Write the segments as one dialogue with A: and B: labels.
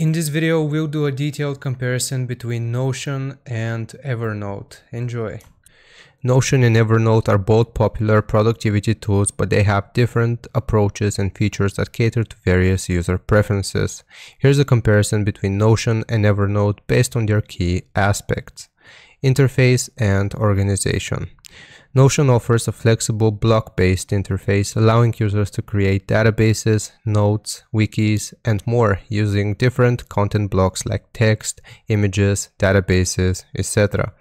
A: In this video, we'll do a detailed comparison between Notion and Evernote. Enjoy! Notion and Evernote are both popular productivity tools, but they have different approaches and features that cater to various user preferences. Here's a comparison between Notion and Evernote based on their key aspects. Interface and organization. Notion offers a flexible block-based interface allowing users to create databases, notes, wikis, and more using different content blocks like text, images, databases, etc.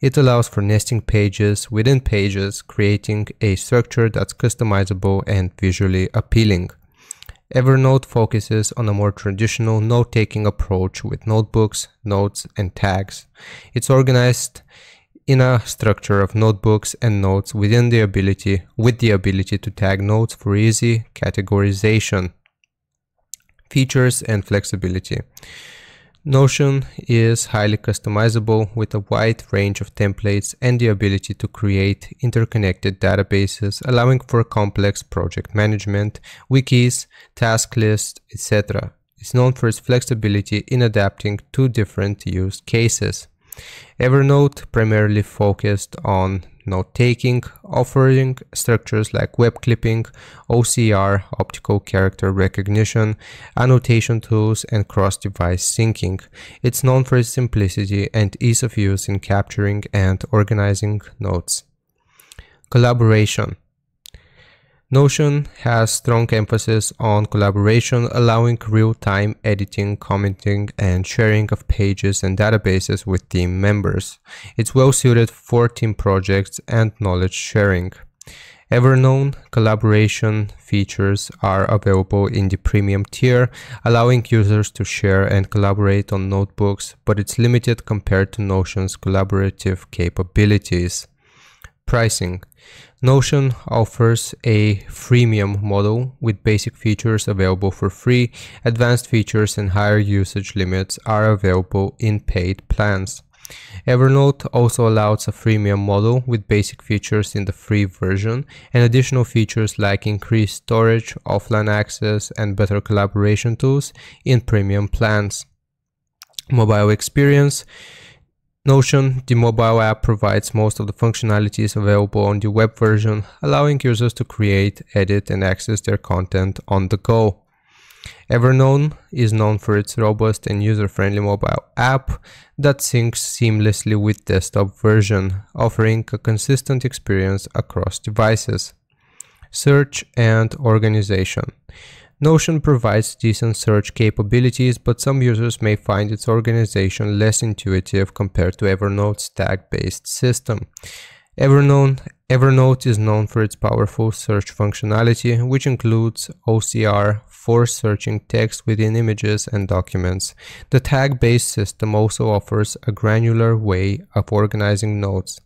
A: It allows for nesting pages within pages, creating a structure that's customizable and visually appealing. Evernote focuses on a more traditional note-taking approach with notebooks, notes, and tags. It's organized in a structure of notebooks and notes within the ability with the ability to tag notes for easy categorization features and flexibility Notion is highly customizable with a wide range of templates and the ability to create interconnected databases allowing for complex project management, wikis, task lists, etc. It's known for its flexibility in adapting to different use cases. Evernote primarily focused on note-taking, offering structures like web clipping, OCR, optical character recognition, annotation tools, and cross-device syncing. It's known for its simplicity and ease of use in capturing and organizing notes. Collaboration Notion has strong emphasis on collaboration, allowing real-time editing, commenting, and sharing of pages and databases with team members. It's well suited for team projects and knowledge sharing. Evernote collaboration features are available in the premium tier, allowing users to share and collaborate on notebooks, but it's limited compared to Notion's collaborative capabilities. Pricing Notion offers a freemium model with basic features available for free. Advanced features and higher usage limits are available in paid plans. Evernote also allows a freemium model with basic features in the free version and additional features like increased storage, offline access, and better collaboration tools in premium plans. Mobile experience Notion, the mobile app provides most of the functionalities available on the web version, allowing users to create, edit, and access their content on the go. Evernote is known for its robust and user-friendly mobile app that syncs seamlessly with desktop version, offering a consistent experience across devices. Search and organization. Notion provides decent search capabilities, but some users may find its organization less intuitive compared to Evernote's tag-based system. Evernote, Evernote is known for its powerful search functionality, which includes OCR for searching text within images and documents. The tag-based system also offers a granular way of organizing notes.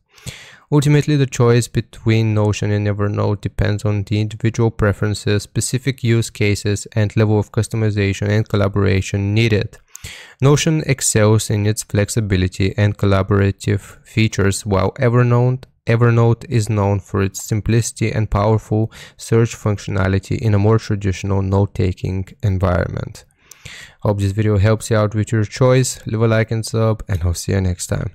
A: Ultimately, the choice between Notion and Evernote depends on the individual preferences, specific use cases, and level of customization and collaboration needed. Notion excels in its flexibility and collaborative features, while Evernote Evernote is known for its simplicity and powerful search functionality in a more traditional note-taking environment. Hope this video helps you out with your choice. Leave a like and sub and I'll see you next time.